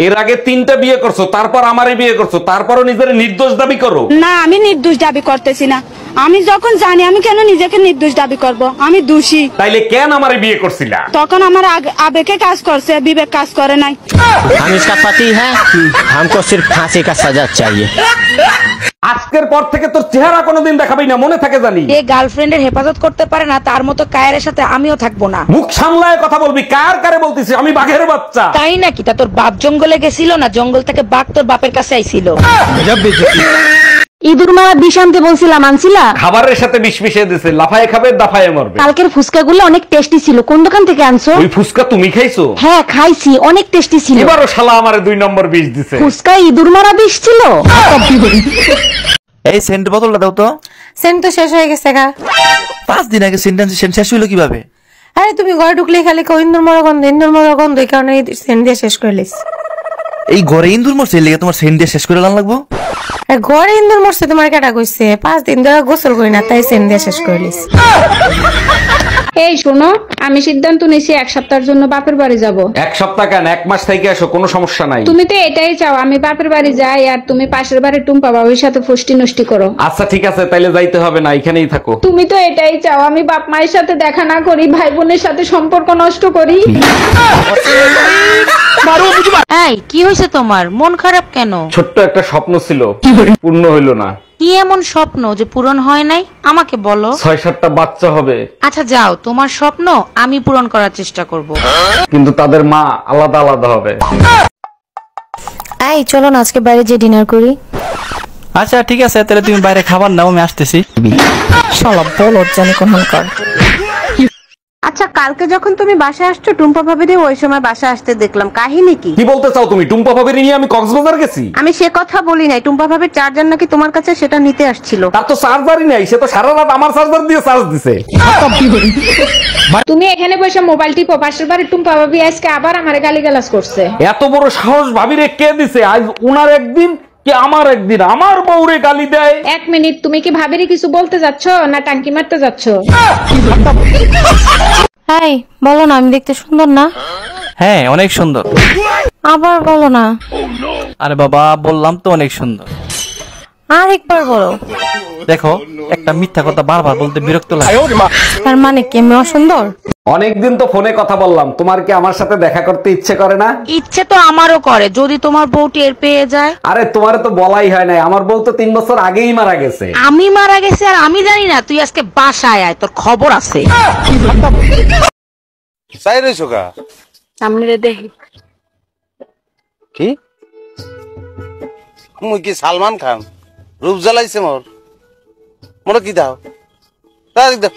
এর আগে তিনটা বিয়ে করছো তারপর আমারে বিয়ে করছো তারপরও নিজের নির্দোষ দাবি করো না আমি নির্দোষ দাবি করতেছি না আমি যখন জানি আমি কেন নিজেকে নির্দোষ দাবি করব আমি দোষী তাইলে কেন আমারে বিয়ে করছিলা তখন আমার আগ- আবেগে কাজ করছে বিবেক কাজ করে নাই हम इसका पति है हमको सिर्फ फांसी का सजा चाहिए আজকের পর থেকে তোর চেহারা কোনোদিন দেখাবি না মনে থাকে জানি। যে গার্লফ্রেন্ডের হেফাজত করতে পারে না তার মতো কায়ের সাথে আমিও থাকব না। মুখ সামলায় কথা বলবি কার কারে বলতিছি আমি বাঘের বাচ্চা। তাই নাকি? তা তোর বাপ জঙ্গলে গেছিল না? জঙ্গল থেকে বাঘ তোর বাপের কাছে আইছিল। ইঁদুর মারা বিষ আনতে বলছিলাম আনছিলা? খাবারের সাথে বিষ মিশিয়ে দিছে লাফায় খাবে দাফায় মরবে। কালকের ফুচকা গুলো অনেক টেস্টি ছিল। কোন দোকান থেকে আনছো? ওই ফুসকা তুমি খাইছো? হ্যাঁ খাইছি অনেক টেস্টি ছিল। এবারও শালা আমারে দুই নম্বর বিষ দিছে। ফুচকা ইঁদুর মারা বিষ ছিল? এই সেন্ট বোতলটা দাও তো। সেন্ট তো শেষ হয়ে গেছে গা। পাঁচ দিন আগে সেন্টেন্স সেন্ট শেষ হইল কীভাবে? আরে তুমি ঘরে ঢুকলে খালি কো ইন্দুর মরা গন্ধ ইন্দুর মরা গন্ধ এই কারণে সেন্ট দিয়ে শেষ করে লিস এই ঘরে ইন্দুর মরছে লেগে তোমার সেন্ট দিয়ে শেষ করে লান লাগবো? ঘরে ইন্দুর মরছে তোমার কেটা কইছে? পাঁচ দিন ধরে গোসল করি না তাই সেন্ট দিয়ে শেষ করে লিস এই শোনো আমি সিদ্ধান্ত নিয়েছি এক সপ্তাহের জন্য বাপের বাড়ি যাব। এক সপ্তাহ কেন? এক মাস থেকে আসো কোনো সমস্যা নাই। তুমি তো এটাই চাও আমি বাপের বাড়ি যাই আর তুমি পাশের বাড়ি টুম্পা বাবুর সাথে ফুষ্টি নষ্টি করো। আচ্ছা ঠিক আছে তাইলে যাইতে হবে না এখানেই থাকো। তুমি তো এটাই চাও আমি বাপ মায়ের সাথে দেখা না করি ভাই বোনের সাথে সম্পর্ক নষ্ট করি। এই কি হয়েছে তোমার? মন খারাপ কেন? ছোট্ট একটা স্বপ্ন ছিল পূর্ণ হইল না। কি এমন স্বপ্ন যে পূরণ হয় নাই? আমাকে বলো। ছয় সাতটা বাচ্চা হবে। আচ্ছা যাও তোমার স্বপ্ন আমি পূরণ করার চেষ্টা করব। কিন্তু তাদের মা আলাদা আলাদা হবে। এই চলো না আজকে বাইরে যে ডিনার করি। আচ্ছা ঠিক আছে তাহলে তুমি বাইরে খাবার নাও আমি আসতেছি। চলো বলো জানি কোন কর আচ্ছা কালকে যখন তুমি বাসায় আসছো টুম্পা ভাবিরে ওই সময় বাসায় আসতে দেখলাম। কাহিনী কি? কি বলতে চাও তুমি? টুম্পা ভাবির নিয়ে আমি কক্সবাজার গেছি? আমি সে কথা বলি নাই। টুম্পা ভাবির চার্জার নাকি তোমার কাছে সেটা নিতে আসছিল। তার তো চার্জারই নাই সে তো সারা রাত আমার চার্জার দিয়ে চার্জ দিছে। তুমি এখানে বসে মোবাইল টিপো পাশের বাড়ি টুম্পা ভাবি আজকে আবার আমার গালি গালাজ করছে। এত বড় সাহস ভাবিরে কে দিছে? আজ উনার একদিন কি আমার একদিন আমার বউরে গালি দেয়? এক মিনিট তুমি কি ভাবিরে কিছু বলতে যাচ্ছ না টাঙ্কি মারতে যাচ্ছ? হাই বলো না আমি দেখতে সুন্দর না? হ্যাঁ অনেক সুন্দর। আবার বলো না। আরে বাবা বললাম তো অনেক সুন্দর। আর একবার বলো। দেখো একটা মিথ্যা কথা বারবার বলতে বিরক্ত লাগে। তার মানে কি আমি অসুন্দর? অনেকদিন তো ফোনে কথা বললাম। তোমার কি আমার সাথে দেখা করতে ইচ্ছে করে না? ইচ্ছে তো আমারও করে যদি তোমার বউ টের পেয়ে যায়। আরে তোমার তো বলাই হয় নাই। আমার বউ তো তিন বছর আগেই মারা গেছে। আমি মারা গেছি আর আমি জানি না তুই আজকে বাসায় আয় তোর খবর আছে। চাই রইছো কা সামনে দেখি। কি? মুই কি সালমান খান? রূপ জ্বালাইছে মোর। মোর কি দাও? দাও